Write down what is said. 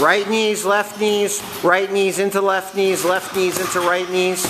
Right knees, left knees, right knees into left knees, left knees into right knees.